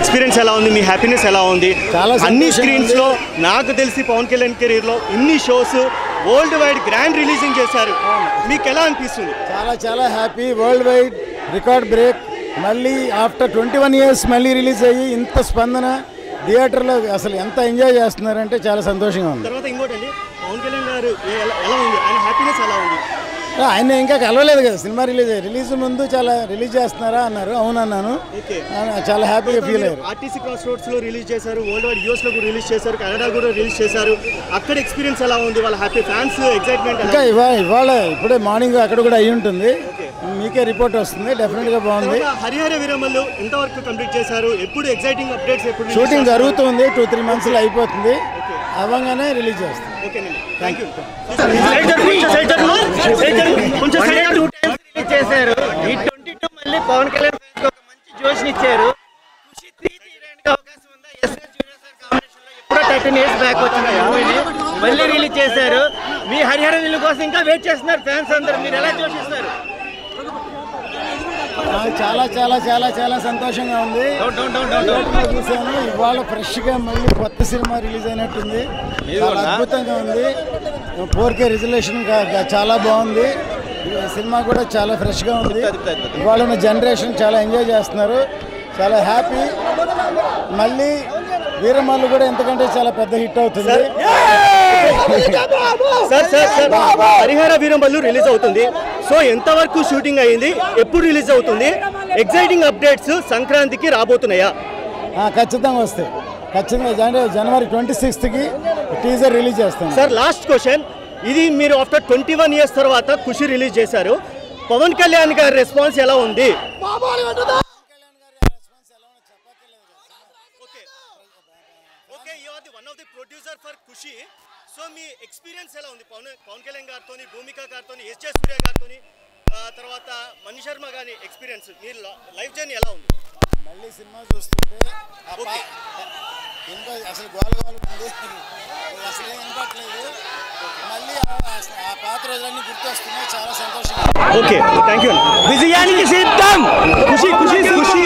Experience ఎలా ఉంది? మీ happiness ఎలా ఉంది? అన్ని సంతోషంగా స్క్రీన్స్ ఉంది. లో నాకు తెలిసి పవన్ కళ్యాణ్ కెరీర్లో ఇన్ని shows world wide grand releasing చేశారు. మీకు ఎలా అనిపిస్తుంది? చాలా చాలా happy world wide record break మళ్ళీ ఆఫ్టర్ ట్వంటీ వన్ ఇయర్స్ మళ్ళీ రిలీజ్ అయ్యి ఇంత స్పందన థియేటర్లో అసలు ఎంత ఎంజాయ్ చేస్తున్నారంటే చాలా సంతోషంగా ఉంది. తర్వాత ఇంకోటి అండి. పవన్ కళ్యాణ్ గారు ఎలా ఉంది? ఆయన హ్యాపీనెస్ ఎలా ఉంది? ఆయన ఇంకా కలవలేదు కదా సినిమా రిలీజ్ రిలీజ్ ముందు చాలా రిలీజ్ చేస్తున్నారా అన్నారు. అవునన్నాను చాలా హ్యాపీగా ఫీల్ అయ్యారు. ఆర్టీసీ క్రాస్ రోడ్స్లో రిలీజ్ చేశారు వరల్డ్ వైడ్ యూఎస్లో కూడా రిలీజ్ చేశారు కెనడా కూడా రిలీజ్ చేశారు. అక్కడ ఎక్స్పీరియన్స్ ఎలా ఉంది? వాళ్ళ హ్యాపీ ఫ్యాన్స్ ఎక్సైట్మెంట్ ఇంకా ఇవాళ ఇవాళ ఇప్పుడే మార్నింగ్ అక్కడ కూడా అయి ఉంటుంది. మీకే రిపోర్ట్ వస్తుంది డెఫినెట్గా బాగుంది. హరిహర వీరమల్లు ఎంతవరకు కంప్లీట్ చేశారు. ఎప్పుడు ఎక్సైటింగ్ అప్డేట్స్ ఎప్పుడు షూటింగ్? జరుగుతుంది టూ త్రీ మంత్స్లో అయిపోతుంది. అవ్వగానే రిలీజ్ చేస్తాం. ఓకేనండి థ్యాంక్ యూ కొంచెం side టూ టైమ్స్ రిలీజ్ చేశారు. ఈ ట్వంటీ టూ మళ్ళీ పవన్ కళ్యాణ్ ఫ్యాన్స్ ఒక మంచి జోష్ ఇచ్చారు. ఖుషి త్రీ తీయడానికి అవకాశం ఉందా? ఎస్ ఎస్ జూనియర్ సార్ కాంబినేషన్లో ఎప్పుడో థర్టీన్ ఇయర్స్ బ్యాక్ మూవీని మళ్ళీ రిలీజ్ చేశారు. మీ హరిహర వీళ్ళ కోసం ఇంకా వెయిట్ చేస్తున్నారు ఫ్యాన్స్ అందరూ. మీరు ఎలా జోషిస్తారు? నాకు చాలా చాలా చాలా చాలా సంతోషంగా ఉంది డౌన్ డౌన్ డౌన్ డౌన్ థియేటర్లో చూశాను ఇవాళ ఫ్రెష్గా మళ్ళీ కొత్త సినిమా రిలీజ్ అయినట్టుంది చాలా అద్భుతంగా ఉంది ఫోర్ కే రిజల్యూషన్ చాలా బాగుంది సినిమా కూడా చాలా ఫ్రెష్గా ఉంది ఇవాళ ఉన్న జనరేషన్ చాలా ఎంజాయ్ చేస్తున్నారు చాలా హ్యాపీ మళ్ళీ వీరమల్లు కూడా ఎంతకంటే చాలా పెద్ద హిట్ అవుతుంది sir sir sir Harihara Veeramallu release అవుతుంది సో ఎంతవరకు షూటింగ్ అయింది? ఎప్పుడు రిలీజ్ అవుతుంది? ఎక్సైటింగ్ అప్డేట్స్ సంక్రాంతికి రాబోతున్నాయా? ఆ, ఖచ్చితంగా వస్తాయి. ఖచ్చితంగా జన- జనవరి ట్వంటీ సిక్స్త్కి టీజర్ రిలీజ్ చేస్తాం సార్ లాస్ట్ క్వశ్చన్. ఇది మీరు ఆఫ్టర్ ట్వంటీ వన్ ఇయర్స్ తర్వాత ఖుషి రిలీజ్ చేశారు. పవన్ కళ్యాణ్ గారి రెస్పాన్స్ ఎలా ఉంది? Okay you are the one of the producer for Kushi so me experience ఎలా ఉంది? పవన్ పవన్ కళ్యాణ్ గారితో భూమిక గారితో ఎస్ జే సూర్య గారితో తర్వాత మణి శర్మ గారి ఎక్స్పీరియన్స్ మీ లైఫ్ జర్నీ ఎలా ఉంది? మళ్ళీ సినిమా చూస్తుంటే ఇంకా అసలు గోల గోల ఉంది. అసలు ఏం వినపట్లేదు మళ్ళీ ఆ- ఆ పాత రోజులన్నీ గుర్తొస్తున్నాయి. చాలా సంతోషంగా ఓకే థ్యాంక్ యూ విజయానికి సిద్ధం. ఖుషి ఖుషి ఖుషి.